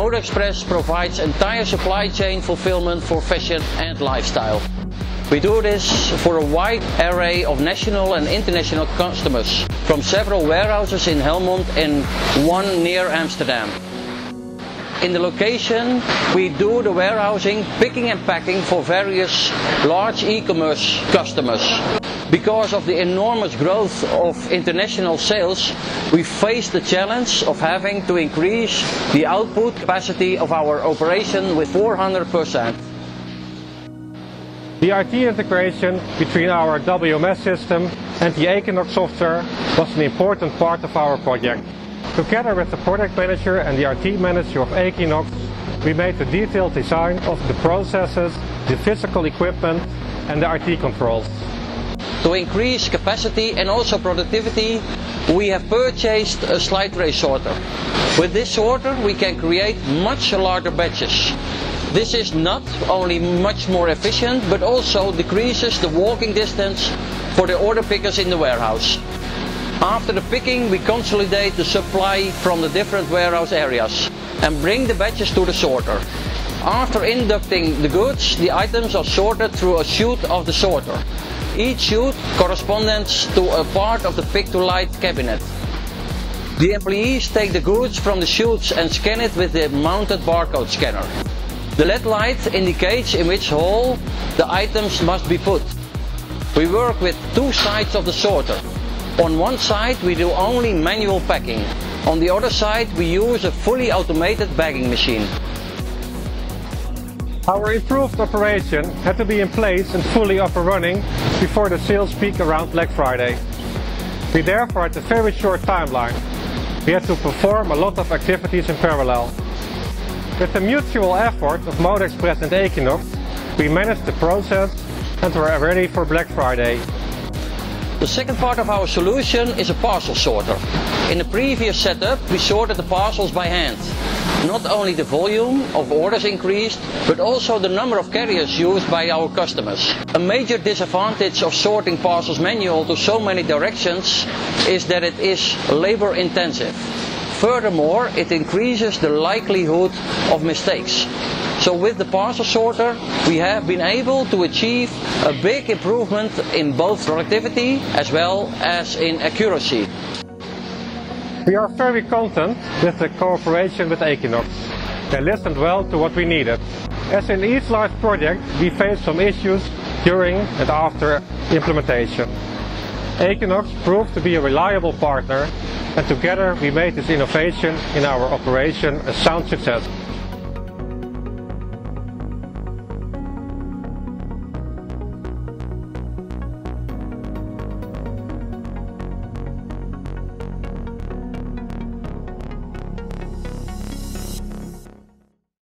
Modexpress provides entire supply chain fulfillment for fashion and lifestyle. We do this for a wide array of national and international customers from several warehouses in Helmond and one near Amsterdam. In the location, we do the warehousing, picking and packing for various large e-commerce customers. Because of the enormous growth of international sales, we face the challenge of having to increase the output capacity of our operation with 400%. The IT integration between our WMS system and the Equinox software was an important part of our project. Together with the product manager and the IT manager of Equinox, we made the detailed design of the processes, the physical equipment and the IT controls. To increase capacity and also productivity, we have purchased a slide tray sorter. With this sorter, we can create much larger batches. This is not only much more efficient, but also decreases the walking distance for the order pickers in the warehouse. After the picking, we consolidate the supply from the different warehouse areas and bring the batches to the sorter. After inducting the goods, the items are sorted through a chute of the sorter. Each chute corresponds to a part of the pick-to-light cabinet. The employees take the goods from the chutes and scan it with the mounted barcode scanner. The LED light indicates in which hole the items must be put. We work with two sides of the sorter. On one side we do only manual packing. On the other side we use a fully automated bagging machine. Our improved operation had to be in place and fully up and running before the sales peak around Black Friday. We therefore had a very short timeline. We had to perform a lot of activities in parallel. With the mutual effort of Modexpress and Equinox, we managed the process and were ready for Black Friday. The second part of our solution is a parcel sorter. In the previous setup we sorted the parcels by hand. Not only the volume of orders increased, but also the number of carriers used by our customers. A major disadvantage of sorting parcels manual to so many directions is that it is labor intensive. Furthermore, it increases the likelihood of mistakes. So with the parcel sorter, we have been able to achieve a big improvement in both productivity as well as in accuracy. We are very content with the cooperation with Equinox. They listened well to what we needed. As in each large project, we faced some issues during and after implementation. Equinox proved to be a reliable partner and together we made this innovation in our operation a sound success.